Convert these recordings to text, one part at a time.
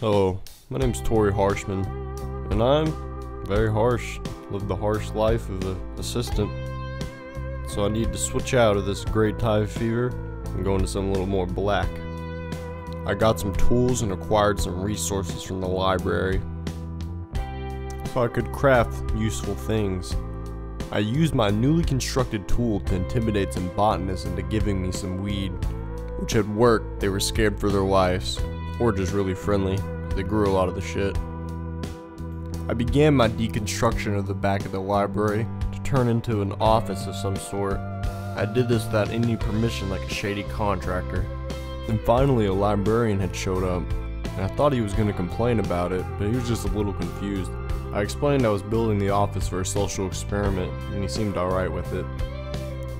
Hello, my name's Tori Harshman, and I'm very harsh. Live the harsh life of an assistant. So I need to switch out of this gray tide fever and go into something a little more black. I got some tools and acquired some resources from the library so I could craft useful things. I used my newly constructed tool to intimidate some botanists into giving me some weed, which had worked. They were scared for their lives, or just really friendly. They grew a lot of the shit. I began my deconstruction of the back of the library to turn into an office of some sort. I did this without any permission like a shady contractor. Then finally a librarian had showed up, and I thought he was going to complain about it, but he was just a little confused. I explained I was building the office for a social experiment, and he seemed alright with it.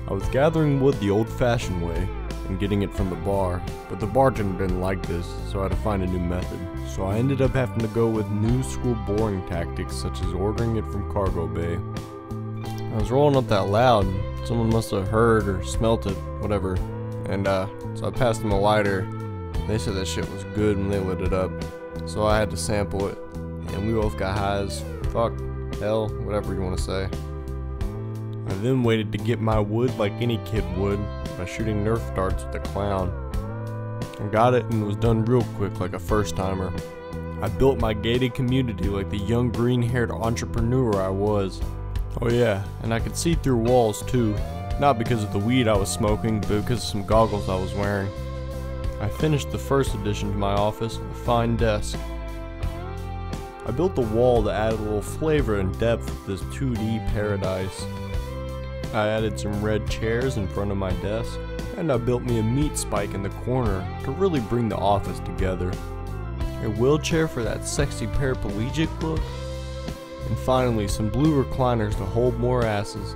I was gathering wood the old fashioned way and getting it from the bar, but the bartender didn't like this, so I had to find a new method. So I ended up having to go with new school boring tactics such as ordering it from cargo bay. I was rolling up that loud, someone must have heard or smelt it, whatever, and uh, so I passed them a lighter. They said that shit was good when they lit it up, so I had to sample it and we both got highs. Fuck, hell, whatever you want to say. I then waited to get my wood like any kid would by shooting Nerf darts with the clown. I got it and was done real quick like a first timer. I built my gated community like the young green haired entrepreneur I was. Oh, yeah, and I could see through walls too. Not because of the weed I was smoking, but because of some goggles I was wearing. I finished the first addition to my office, a fine desk, I built the wall to add a little flavor and depth to this 2D paradise. I added some red chairs in front of my desk, and I built me a meat spike in the corner to really bring the office together. A wheelchair for that sexy paraplegic look, and finally some blue recliners to hold more asses.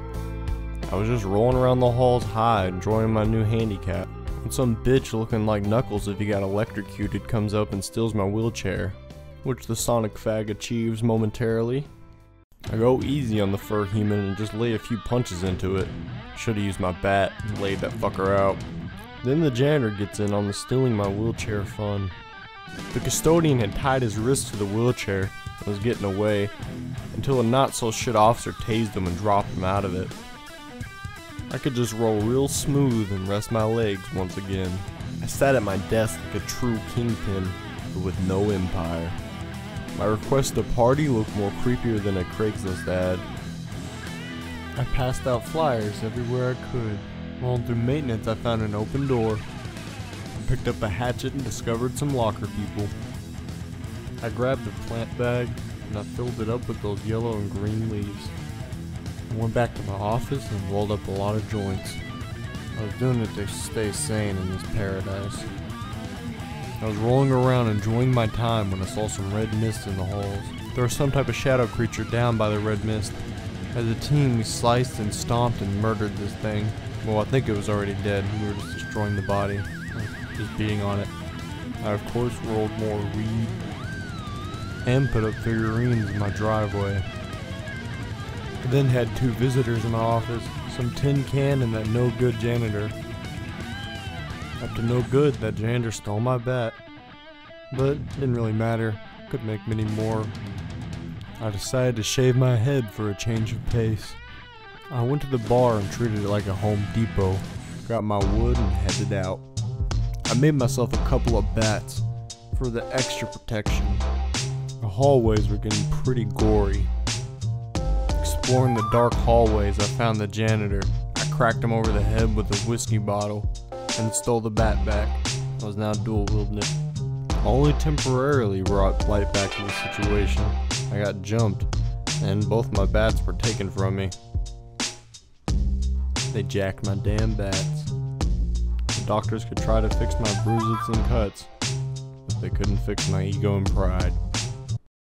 I was just rolling around the halls high enjoying my new handicap, when some bitch looking like Knuckles if he got electrocuted comes up and steals my wheelchair which the Sonic Fag achieves momentarily. I go easy on the fur human and just lay a few punches into it. Should've used my bat and laid that fucker out. Then the janitor gets in on the stealing my wheelchair fun. The custodian had tied his wrist to the wheelchair and was getting away until a not so shit officer tased him and dropped him out of it. I could just roll real smooth and rest my legs once again. I sat at my desk like a true kingpin, but with no empire. My request to party looked more creepier than a Craigslist ad. I passed out flyers everywhere I could. Rolling through maintenance, I found an open door. I picked up a hatchet and discovered some locker people. I grabbed a plant bag and I filled it up with those yellow and green leaves. I went back to my office and rolled up a lot of joints. I was doing it to stay sane in this paradise. I was rolling around enjoying my time when I saw some red mist in the halls. There was some type of shadow creature down by the red mist. As a team, we sliced and stomped and murdered this thing. Well, I think it was already dead. We were just destroying the body, just beating on it. I, of course, rolled more weed and put up figurines in my driveway. I then had two visitors in my office, some tin can and that no good janitor. Up to no good, that janitor stole my bat. But didn't really matter, could make many more. I decided to shave my head for a change of pace. I went to the bar and treated it like a Home Depot, got my wood and headed out. I made myself a couple of bats for the extra protection. The hallways were getting pretty gory. Exploring the dark hallways, I found the janitor. I cracked him over the head with a whiskey bottle and stole the bat back. I was now dual wielding it. Only temporarily brought light back to the situation. I got jumped, and both my bats were taken from me. They jacked my damn bats. The doctors could try to fix my bruises and cuts, but they couldn't fix my ego and pride.